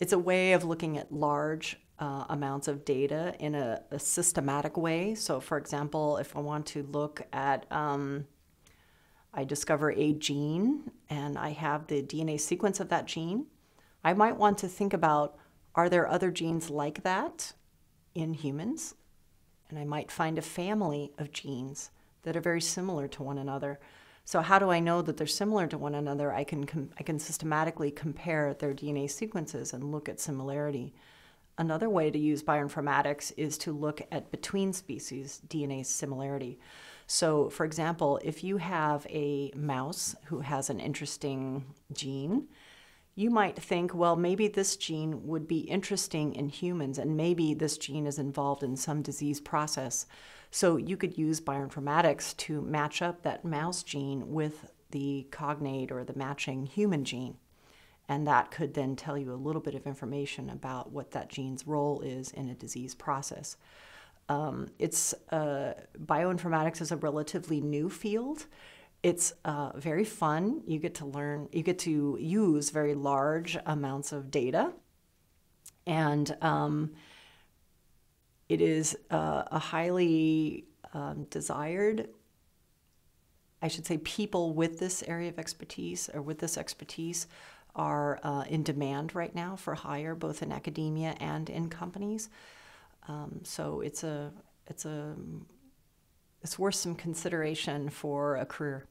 it's a way of looking at large uh, amounts of data in a, a, systematic way. So, for example, if I want to look at, um, I discover a gene and I have the DNA sequence of that gene, I might want to think about are there other genes like that in humans? And I might find a family of genes that are very similar to one another. So how do I know that they're similar to one another? I can I can systematically compare their DNA sequences and look at similarity. Another way to use bioinformatics is to look at between species DNA similarity. So, for example, if you have a mouse who has an interesting gene, you might think, well, maybe this gene would be interesting in humans, and maybe this gene is involved in some disease process. So you could use bioinformatics to match up that mouse gene with the cognate or the matching human gene. And that could then tell you a little bit of information about what that gene's role is in a disease process. Um, it's uh, bioinformatics is a relatively new field. It's uh, very fun. You get to learn, you get to use very large amounts of data. And um, it is uh, a highly um, desired, I should say, people with this area of expertise or with this expertise are uh, in demand right now for hire, both in academia and in companies. Um, so it's a it's a it's worth some consideration for a career.